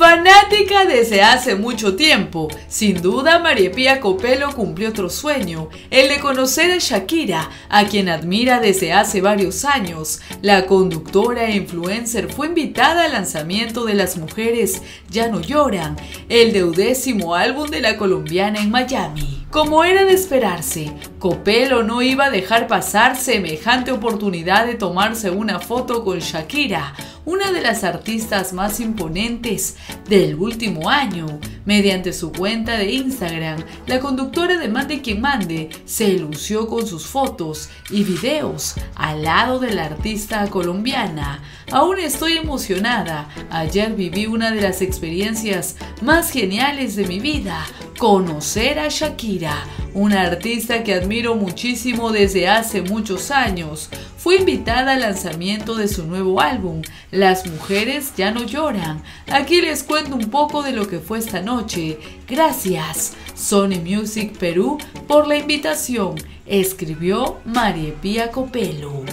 Fanática desde hace mucho tiempo, sin duda María Pía Copelo cumplió otro sueño, el de conocer a Shakira, a quien admira desde hace varios años. La conductora e influencer fue invitada al lanzamiento de Las Mujeres Ya No Lloran, el deudécimo álbum de la colombiana en Miami. Como era de esperarse, Copelo no iba a dejar pasar semejante oportunidad de tomarse una foto con Shakira, una de las artistas más imponentes del último año. Mediante su cuenta de Instagram, la conductora de Mande quien mande se lució con sus fotos y videos al lado de la artista colombiana. Aún estoy emocionada. Ayer viví una de las experiencias más geniales de mi vida, conocer a Shakira, una artista que admiro muchísimo desde hace muchos años. Fue invitada al lanzamiento de su nuevo álbum, Las mujeres ya no lloran. Aquí les cuento un poco de lo que fue esta noche. Gracias, Sony Music Perú, por la invitación, escribió María Pía Copelo.